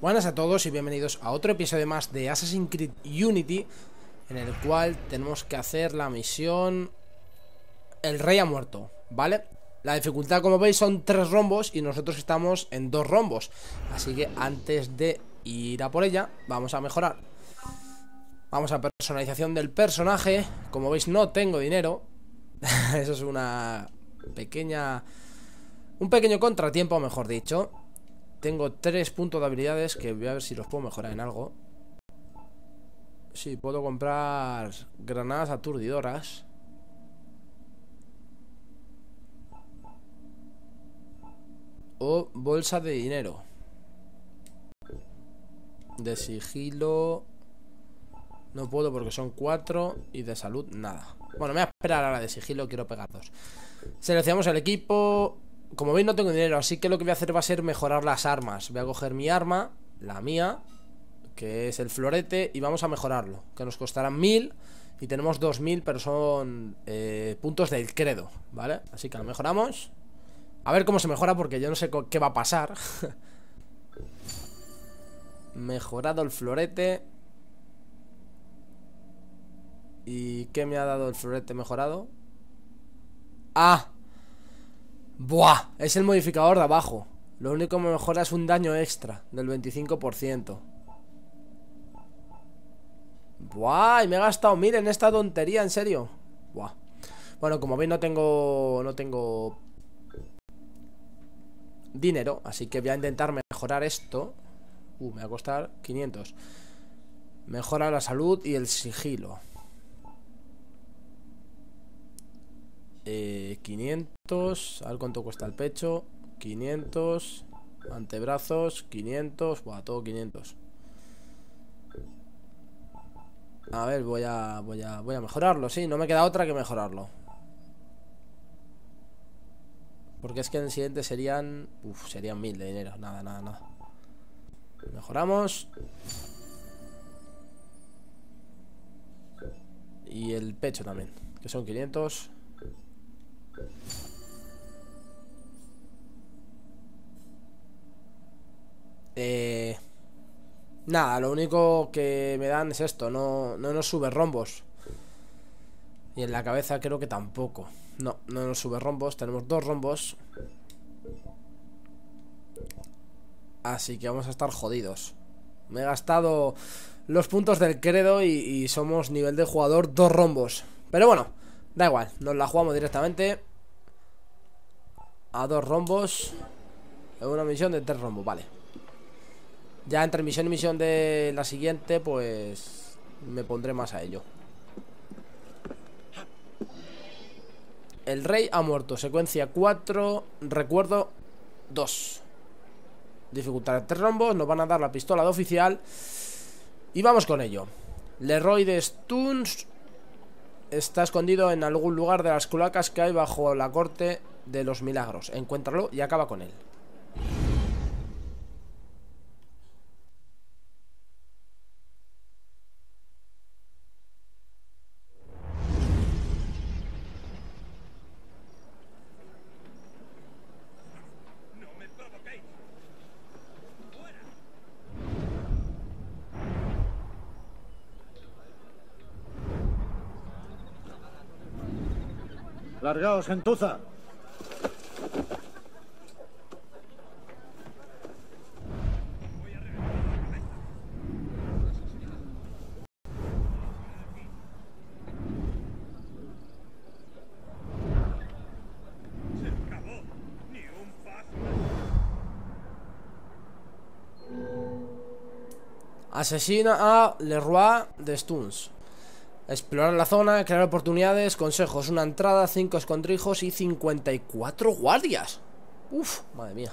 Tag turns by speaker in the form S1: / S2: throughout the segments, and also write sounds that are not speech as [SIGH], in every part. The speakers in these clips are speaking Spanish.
S1: Buenas a todos y bienvenidos a otro episodio más de Assassin's Creed Unity En el cual tenemos que hacer la misión El Rey ha muerto, ¿vale? La dificultad como veis son tres rombos y nosotros estamos en dos rombos. Así que antes de ir a por ella vamos a mejorar. Vamos a personalización del personaje. Como veis no tengo dinero. [LAUGHS] Eso es una pequeña... Un pequeño contratiempo, mejor dicho tengo tres puntos de habilidades que voy a ver si los puedo mejorar en algo. Sí, puedo comprar granadas aturdidoras. O bolsa de dinero. De sigilo... No puedo porque son cuatro y de salud nada. Bueno, me voy a esperar a la de sigilo, quiero pegar dos. Seleccionamos el equipo, como veis no tengo dinero, así que lo que voy a hacer va a ser mejorar las armas Voy a coger mi arma, la mía Que es el florete Y vamos a mejorarlo Que nos costará mil Y tenemos dos mil, pero son eh, puntos del credo ¿Vale? Así que lo mejoramos A ver cómo se mejora porque yo no sé qué va a pasar [LAUGHS] Mejorado el florete ¿Y qué me ha dado el florete mejorado? ¡Ah! Buah, es el modificador de abajo. Lo único que me mejora es un daño extra Del 25% Buah, y me he gastado Miren esta tontería, en serio. Buah. Bueno, como veis no tengo... No tengo... Dinero Así que voy a intentar mejorar esto. Uh, me va a costar 500 Mejora la salud y el sigilo eh, 500 A ver cuánto cuesta el pecho. 500 Antebrazos 500 Buah, todo 500 A ver, voy a, voy a Voy a mejorarlo, sí, no me queda otra que mejorarlo. Porque es que en el siguiente serían Uf, serían mil de dinero. Nada, nada, nada. Mejoramos. Y el pecho también Que son 500 eh, Nada, lo único que me dan es esto No, no nos sube rombos. Y en la cabeza creo que tampoco. No, no nos sube rombos Tenemos dos rombos. Así que vamos a estar jodidos. Me he gastado los puntos del credo y, y somos nivel de jugador dos rombos. Pero bueno Da igual, nos la jugamos directamente A dos rombos En una misión de tres rombos, vale. Ya entre misión y misión de la siguiente Pues me pondré más a ello. El rey ha muerto. Secuencia 4 Recuerdo 2 Dificultad tres rombos Nos van a dar la pistola de oficial Y vamos con ello. Leroy de Stuns está escondido en algún lugar de las cloacas que hay bajo la corte de los milagros. Encuéntralo y acaba con él.
S2: Largaos, gentuza.
S1: Asesina a Leroy de Stuns. Explorar la zona, crear oportunidades, consejos, una entrada, 5 escondrijos y 54 guardias. Uf, madre mía.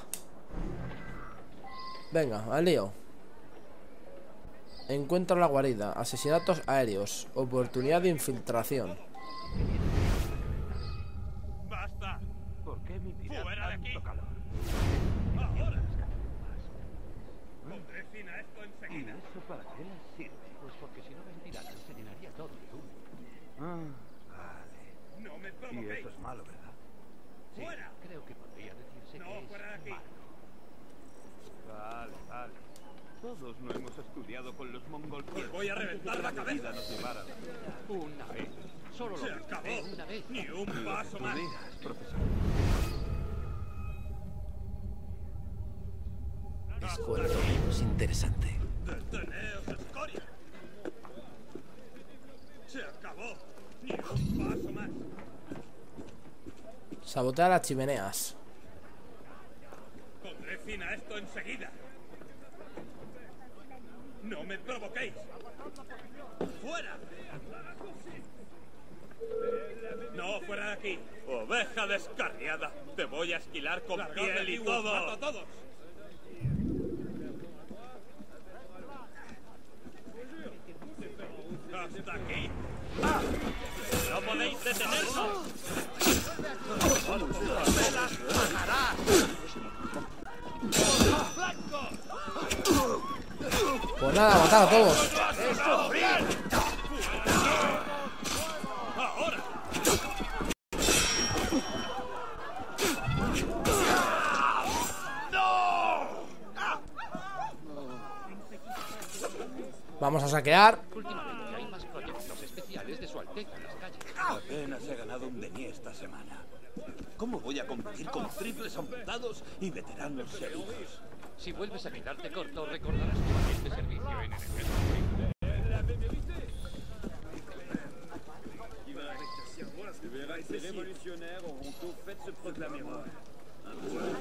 S1: Venga, al lío. Encuentra la guarida, asesinatos aéreos, oportunidad de infiltración.
S3: Para qué les sirve? Pues porque si no ventilaran se llenaría todo de humo.
S2: Ah, vale.
S4: ¡No me
S2: Y
S4: provoquéis!
S2: eso es malo, ¿verdad?
S3: Sí,
S4: ¡Fuera!
S3: creo que podría decirse
S4: No,
S3: que es
S4: fuera de aquí.
S3: malo.
S2: Vale, vale.
S4: Todos no hemos estudiado con los mongolquieros.
S5: voy a reventar la
S4: la vida.
S3: Una vez. Solo
S5: Se
S3: lo
S5: acabó.
S3: una vez.
S5: Ni un paso más.
S4: digas, profesor.
S6: Cuento menos interesante.
S5: Deteneos, escoria. Se acabó. Ni un paso más.
S1: Sabotea las chimeneas.
S5: Pondré fin a esto enseguida. No me provoquéis. ¡Fuera! No, fuera de aquí. Oveja descarriada. Te voy a esquilar con piel y todo. ¡Mato a todos! ¡Hasta aquí! ¡No podéis detenernos!
S1: Pues nada, matar a todos. Vamos a saquear.
S3: Últimamente hay más proyectos especiales de su Alteza en las calles.
S4: Apenas he ganado un Denis esta semana. ¿Cómo voy a competir con triples amputados y veteranos heridos?
S3: Si vuelves a quedarte corto, recordarás tu valiente servicio en el ejército.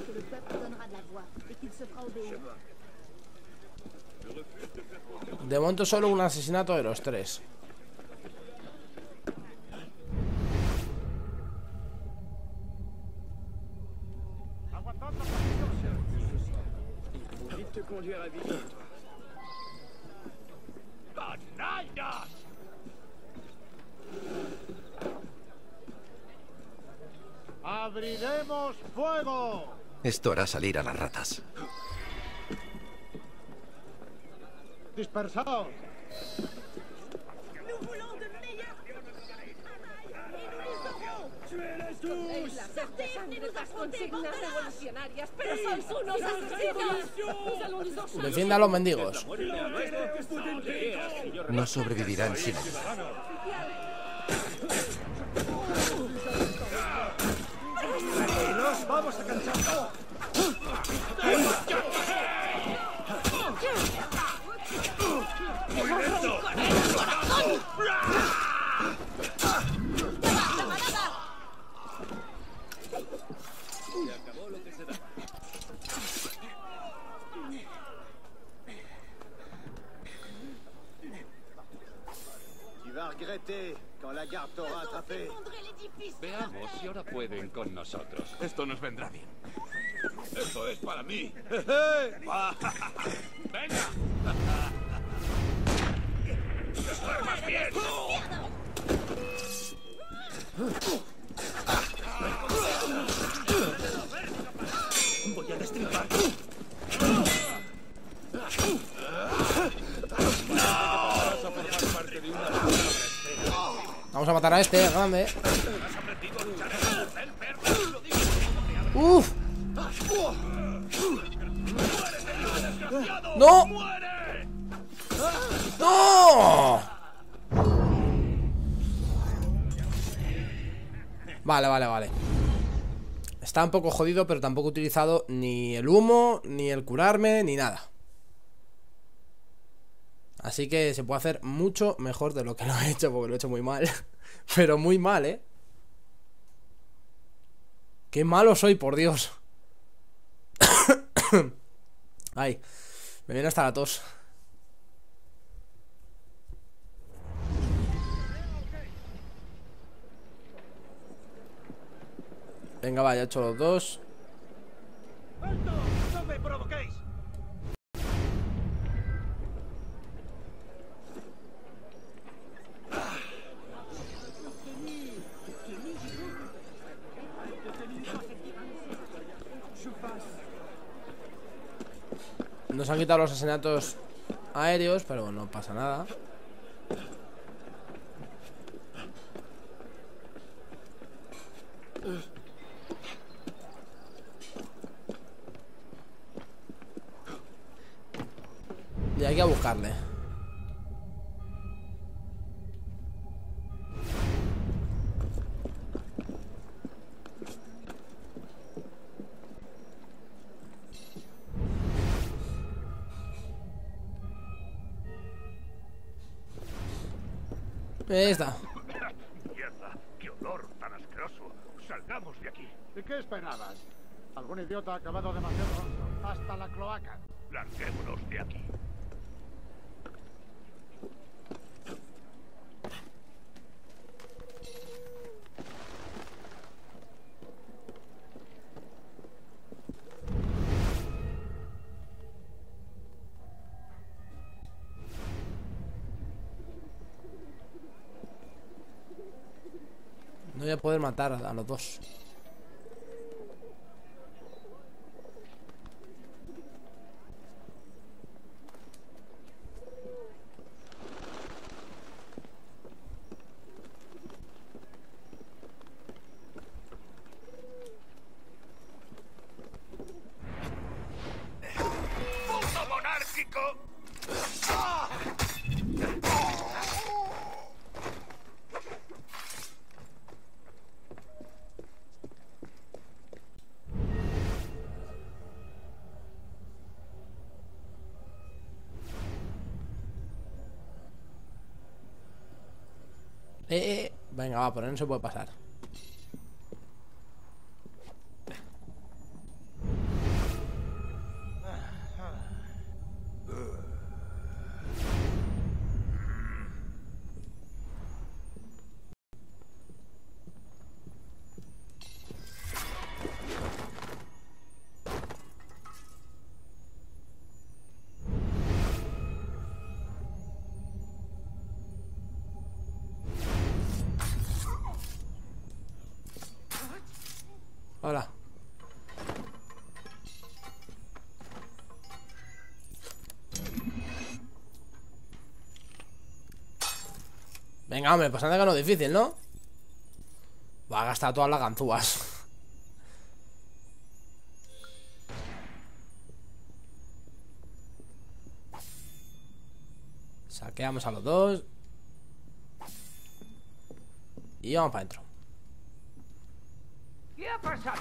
S7: que le peuple donnera de la voix
S1: solo un asesinato de los tres.
S4: ¡Canallas!
S2: ¡Abriremos fuego!
S6: Esto hará salir a las ratas.
S2: ¡Dispersaos!
S8: Revolucionarias, pero sois unos asesinos.
S1: Defiende a los mendigos.
S6: No sobrevivirán sin ayuda.
S2: ¡Nos vamos a cansar!
S9: Vas regretter quand la garde t'aura attrapé.
S3: Veamos si ahora pueden con nosotros.
S4: Esto nos vendrá bien. Esto es para mí. [LAUGHS] ¡Venga! ¡Duermas bien!
S5: Voy a destripar.
S1: Vamos a matar a este, grande. Uf. ¡No! ¡No! Vale, vale, vale. Está un poco jodido, pero tampoco he utilizado ni el humo, ni el curarme, ni nada. Así que se puede hacer mucho mejor de lo que lo he hecho, porque lo he hecho muy mal. [LAUGHS] Pero muy mal, ¿eh? Qué malo soy, por Dios. [COUGHS] Ay, me viene hasta la tos. Venga, va, ya he hecho los dos. Nos han quitado los asesinatos aéreos, pero no pasa nada. Y hay que buscarle. Ahí está.
S5: Mierda, qué olor tan asqueroso. Salgamos de aquí.
S2: ¿Y qué esperabas? Algún idiota ha acabado demasiado. Hasta la cloaca.
S5: Larguémonos de aquí.
S1: Matar a, los dos. Venga, por ahí no se puede pasar. Venga, hombre, pues anda que no difícil, ¿no? Va a gastar todas las ganzúas. Saqueamos a los dos. Y vamos para adentro.
S5: ¿Qué ha pasado?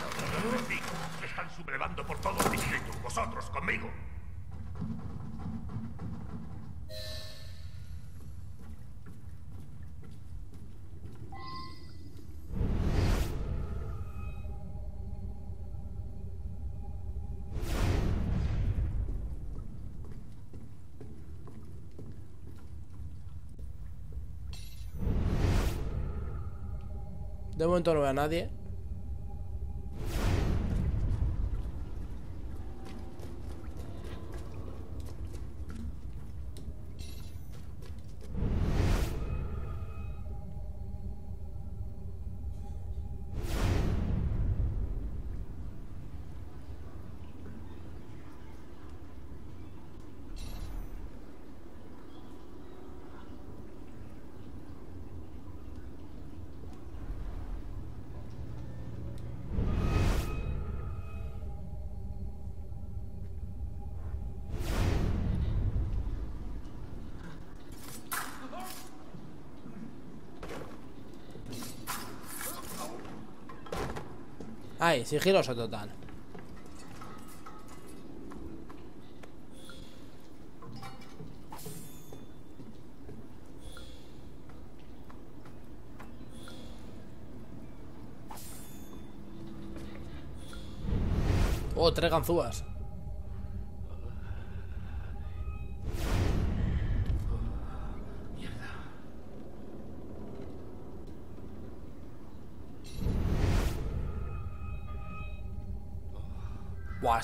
S5: Los están sublevando por todo el distrito. Vosotros, conmigo.
S1: De momento no veo a nadie. Ay, sigiloso total. Oh, tres ganzúas.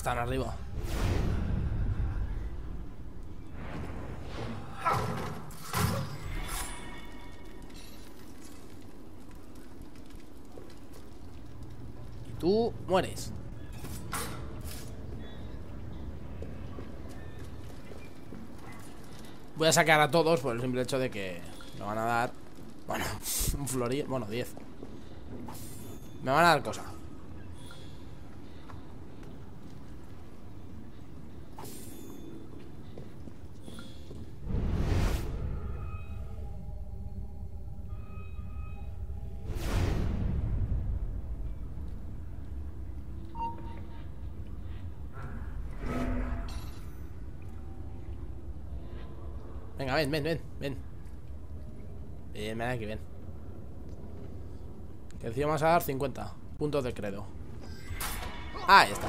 S1: Están arriba. Y tú mueres. Voy a sacar a todos por el simple hecho de que me van a dar. Bueno, [LAUGHS] un florín. Bueno, 10. Me van a dar cosa. Venga, ven, ven, ven, ven. Bien, ven aquí, ven. Que encima a dar 50 puntos de credo. Ah, ahí está.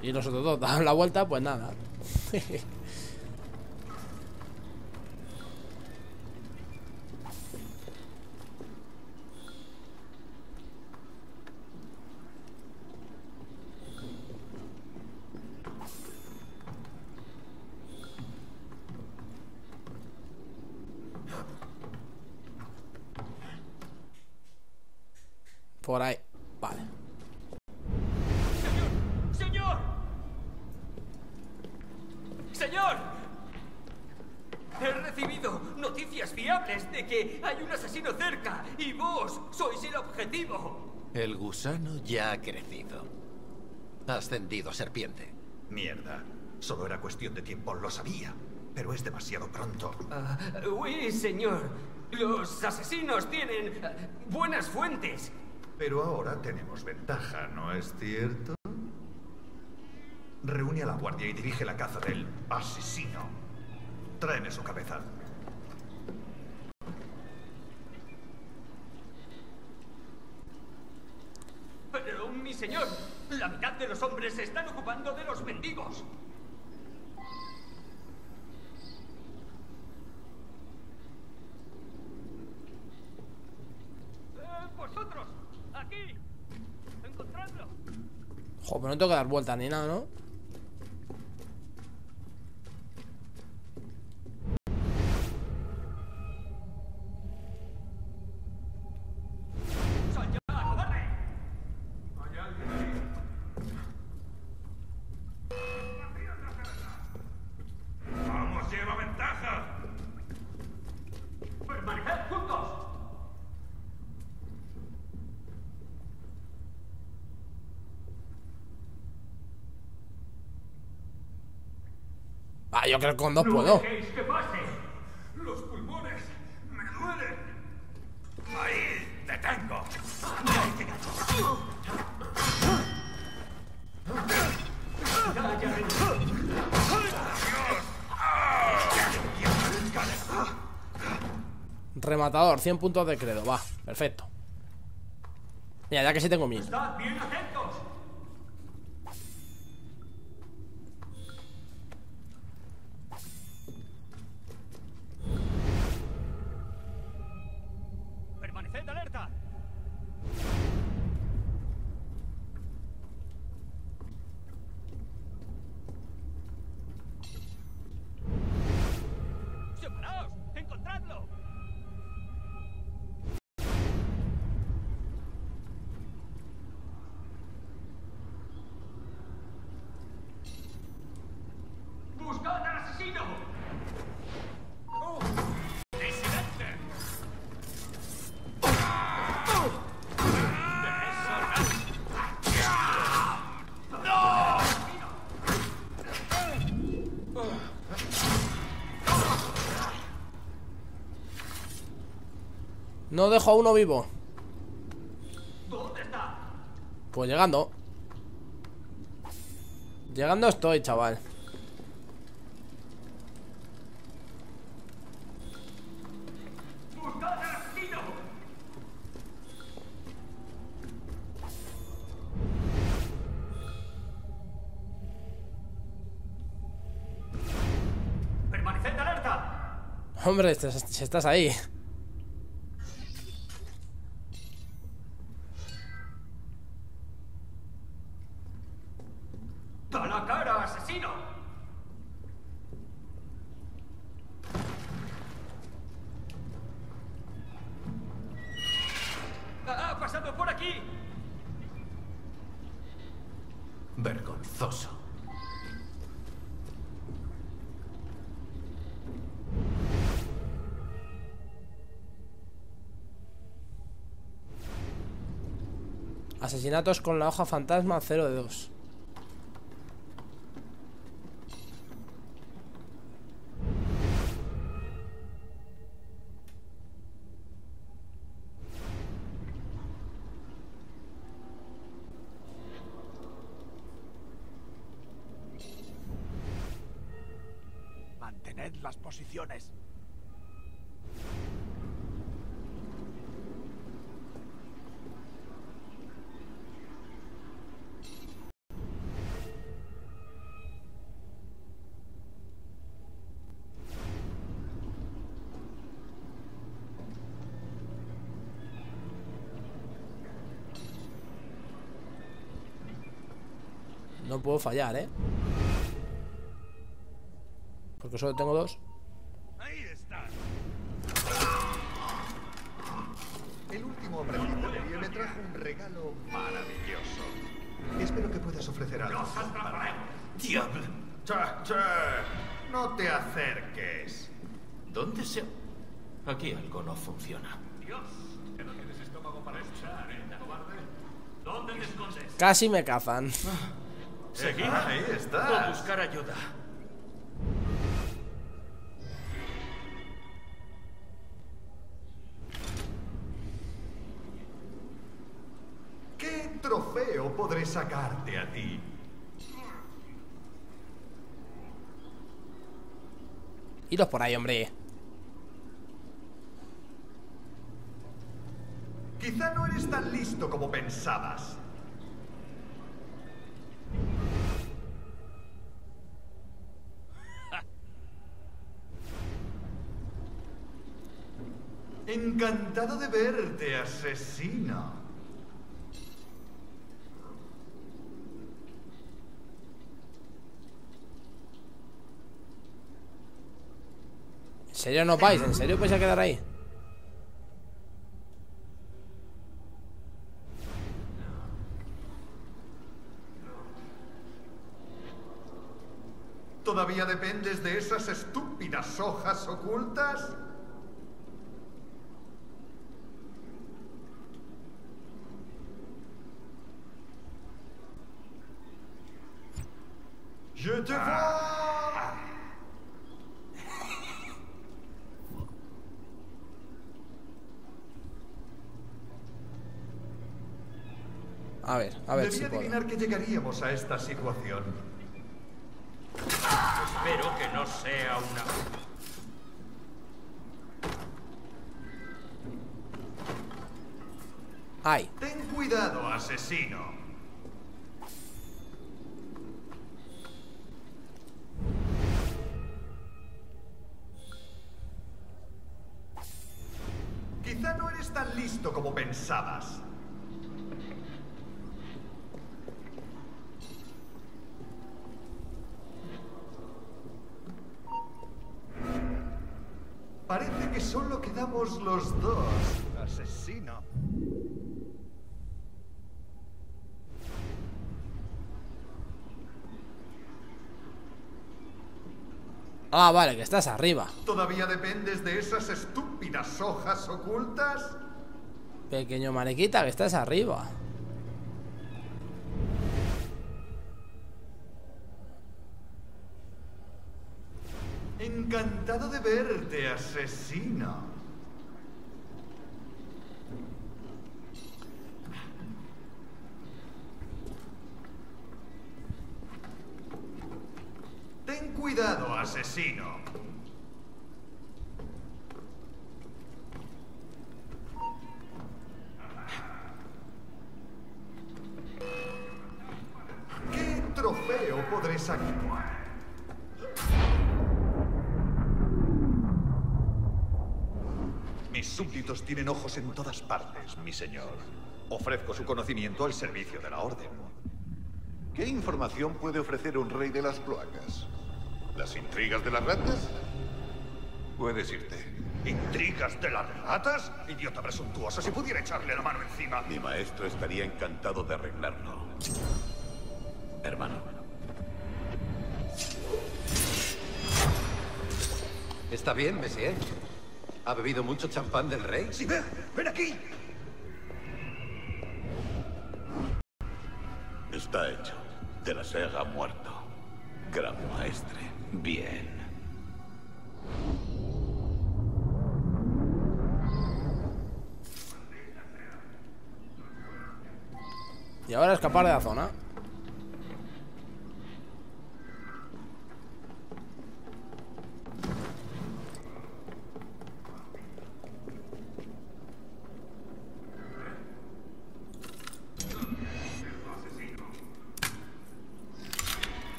S1: Y nosotros dos damos la vuelta, pues nada. [LAUGHS] Por ahí. Vale.
S10: ¡Señor! ¡Señor! He recibido noticias fiables de que hay un asesino cerca y vos sois el objetivo.
S6: El gusano ya ha crecido. Ha ascendido a serpiente.
S11: Mierda. Solo era cuestión de tiempo, lo sabía. Pero es demasiado pronto.
S10: Ah, oui, señor. Los asesinos tienen ah, buenas fuentes.
S11: Pero ahora tenemos ventaja, ¿no es cierto? Reúne a la guardia y dirige la caza del asesino. Tráeme su cabeza.
S10: Pero, mi señor, la mitad de los hombres se están ocupando de los mendigos. Eh, ¡Vosotros! ¡Aquí! ¡Encontradlo!
S1: Joder, pero no tengo que dar vuelta ni nada, ¿no? Ah, yo creo que con dos
S10: ¡No
S1: puedo.
S5: ¡Los pulmones me duelen! ¡Ahí! ¡Te tengo!
S1: Rematador, 100 puntos de credo, va, perfecto. Mira, ya que sí tengo mil. No dejo a uno vivo.
S10: ¿Dónde está?
S1: Pues llegando. Llegando estoy, chaval. Hombre, estás ahí. Asesinatos con la hoja fantasma 02.
S2: Mantened las posiciones.
S1: Puedo fallar, ¿eh? Porque solo tengo dos.
S5: Ahí está.
S11: El último aprendiz de me trajo un regalo maravilloso. Espero que puedas ofrecer algo.
S6: ¡Diablo!
S11: Cha, cha. No te acerques.
S6: ¿Dónde se...? Aquí algo no funciona.
S5: Dios, que no tienes estómago para escuchar, ¿eh, cobarde? ¿Dónde te escondes?
S1: Casi me cazan.
S6: Seguid.
S11: Ah, ahí
S6: O
S11: estás.
S6: buscar ayuda.
S11: ¿Qué trofeo podré sacarte a ti?
S1: Iros por ahí, hombre.
S11: Quizá no eres tan listo como pensabas. Encantado de verte, asesino.
S1: ¿En serio no vais? ¿En serio vais a quedar ahí?
S11: ¿Todavía dependes de esas estúpidas hojas ocultas? Je te vois.
S1: A ver, a ver
S11: Debí
S1: si puedo.
S11: adivinar que llegaríamos a esta situación.
S10: Espero que no sea una...
S1: Ay,
S11: Ten cuidado, asesino. Tan listo como pensabas. Parece que solo quedamos los dos, asesino.
S1: ah, vale, que estás arriba.
S11: ¿Todavía dependes de esas estúpidas hojas ocultas?
S1: Pequeño mariquita, que estás arriba.
S11: Encantado de verte, asesino. Ten cuidado, asesino. ¿Qué trofeo podré sacar? Mis súbditos tienen ojos en todas partes, mi señor. Ofrezco su conocimiento al servicio de la orden.
S4: ¿Qué información puede ofrecer un rey de las cloacas? ¿Las intrigas de las ratas? Puedes irte.
S11: ¿Intrigas de las ratas? Idiota presuntuoso, si pudiera echarle la mano encima.
S4: Mi maestro estaría encantado de arreglarlo.
S6: ¿Está bien, Messier? ¿Ha bebido mucho champán del rey?
S11: ¡Sí, ven! ¡Ven aquí!
S4: Está hecho. De la Sega muerto. Gran maestre. Bien.
S1: Y ahora escapar de la zona.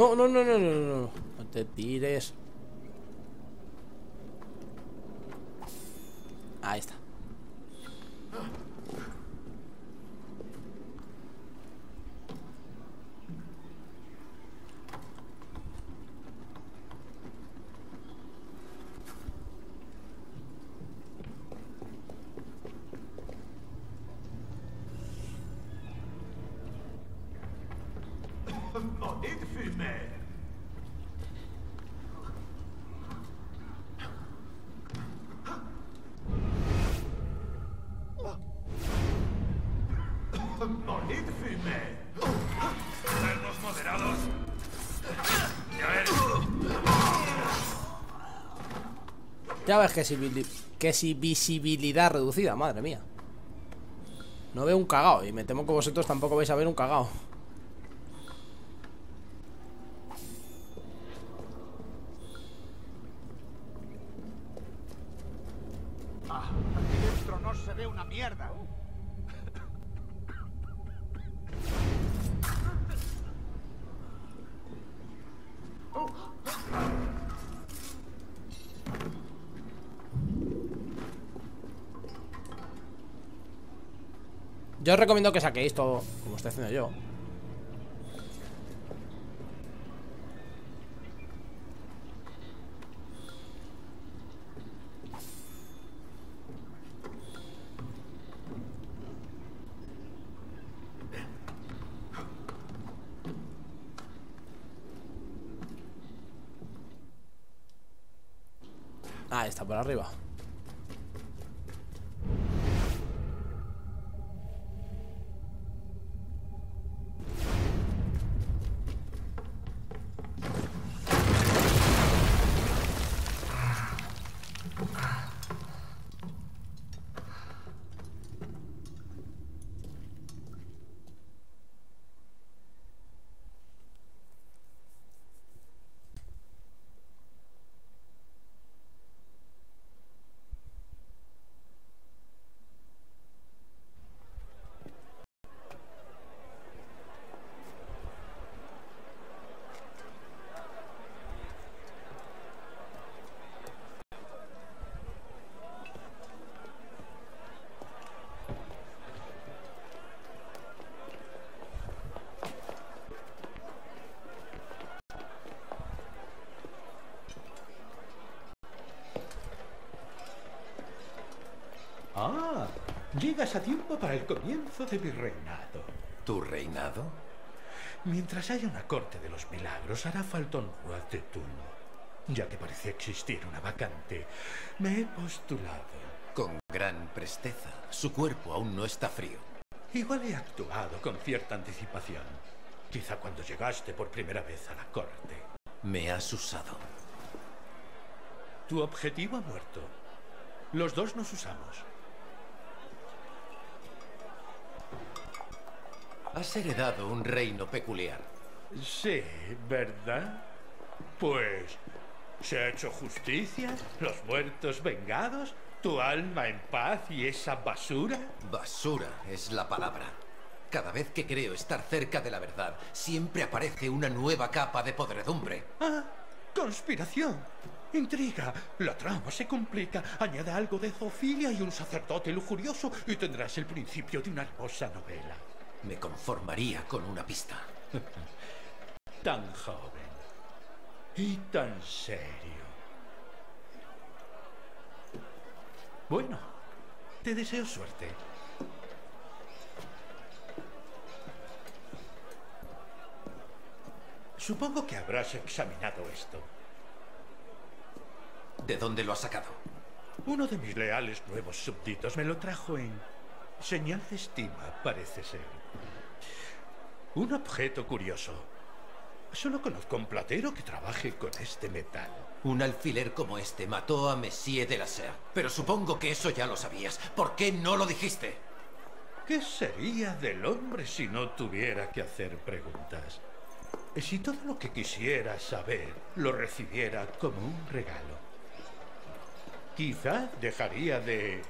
S1: No, no, no, no, no, no. No te tires.
S5: Ya
S1: ves que si, que si visibilidad reducida, madre mía. No veo un cagao y me temo que vosotros tampoco vais a ver un cagao. Recomiendo que saquéis todo como estoy haciendo yo. Ah, está por arriba.
S12: Ah, llegas a tiempo para el comienzo de mi reinado.
S6: ¿Tu reinado?
S12: Mientras haya una corte de los milagros, hará falta un roi de turno. Ya que parece existir una vacante, me he postulado.
S6: Con gran presteza. Su cuerpo aún no está frío.
S12: Igual he actuado con cierta anticipación. Quizá cuando llegaste por primera vez a la corte.
S6: Me has usado.
S12: Tu objetivo ha muerto. Los dos nos usamos.
S6: Has heredado un reino peculiar.
S12: Sí, ¿verdad? Pues se ha hecho justicia, los muertos vengados, tu alma en paz y esa basura.
S6: Basura es la palabra. Cada vez que creo estar cerca de la verdad, siempre aparece una nueva capa de podredumbre.
S12: Ah, conspiración. Intriga. La trama se complica. Añade algo de zoofilia y un sacerdote lujurioso y tendrás el principio de una hermosa novela.
S6: Me conformaría con una pista. [LAUGHS]
S12: Tan joven y tan serio. Bueno, te deseo suerte. Supongo que habrás examinado esto.
S6: ¿De dónde lo has sacado?
S12: Uno de mis leales nuevos súbditos me lo trajo en señal de estima, parece ser. Un objeto curioso. Solo conozco un platero que trabaje con este metal.
S6: Un alfiler como este mató a Monsieur de la Serre. Pero supongo que eso ya lo sabías. ¿Por qué no lo dijiste?
S12: ¿Qué sería del hombre si no tuviera que hacer preguntas? Si todo lo que quisiera saber lo recibiera como un regalo. Quizá dejaría de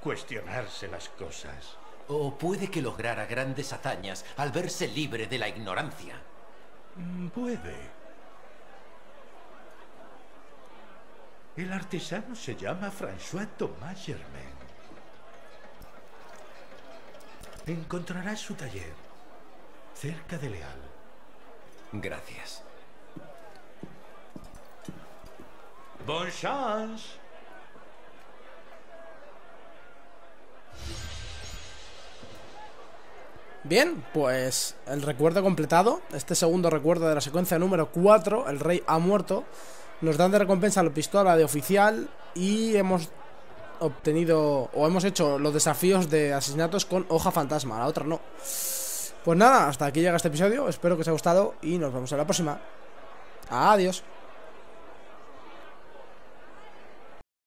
S12: cuestionarse las cosas.
S6: O puede que lograra grandes hazañas al verse libre de la ignorancia.
S12: Puede. El artesano se llama François Thomas Germain. Encontrarás su taller cerca de Leal.
S6: Gracias.
S12: Bon chance.
S1: Bien, pues el recuerdo completado. Este segundo recuerdo de la secuencia número 4, el rey ha muerto. Nos dan de recompensa la pistola de oficial y hemos obtenido o hemos hecho los desafíos de asesinatos con hoja fantasma, la otra no. Pues nada, hasta aquí llega este episodio, espero que os haya gustado y nos vemos en la próxima. Adiós.